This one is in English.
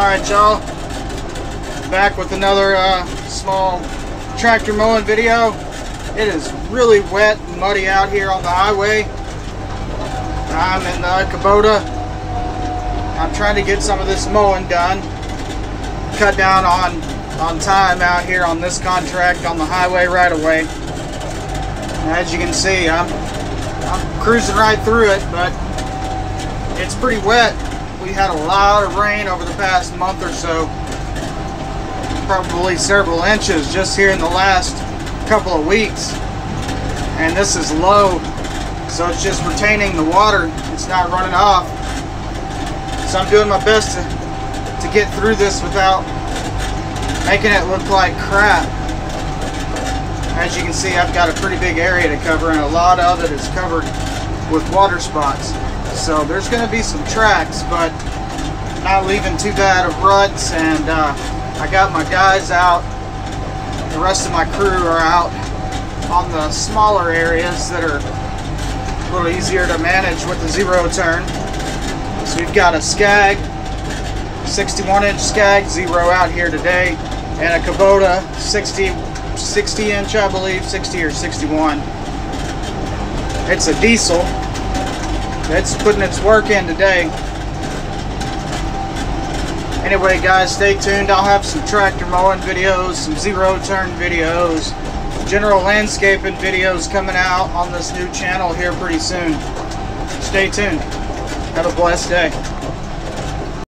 Alright y'all, back with another uh, small tractor mowing video. It is really wet and muddy out here on the highway. I'm in the Kubota. I'm trying to get some of this mowing done. Cut down on, on time out here on this contract on the highway right away. As you can see, I'm, I'm cruising right through it, but it's pretty wet we had a lot of rain over the past month or so. Probably several inches just here in the last couple of weeks. And this is low, so it's just retaining the water. It's not running off. So I'm doing my best to, to get through this without making it look like crap. As you can see, I've got a pretty big area to cover and a lot of it is covered with water spots. So there's going to be some tracks, but not leaving too bad of ruts. And uh, I got my guys out. The rest of my crew are out on the smaller areas that are a little easier to manage with the zero turn. So we've got a Skag, 61 inch Skag, Zero out here today, and a Kubota 60, 60 inch, I believe, 60 or 61. It's a diesel, it's putting its work in today. Anyway, guys, stay tuned. I'll have some tractor mowing videos, some zero turn videos, general landscaping videos coming out on this new channel here pretty soon. Stay tuned. Have a blessed day.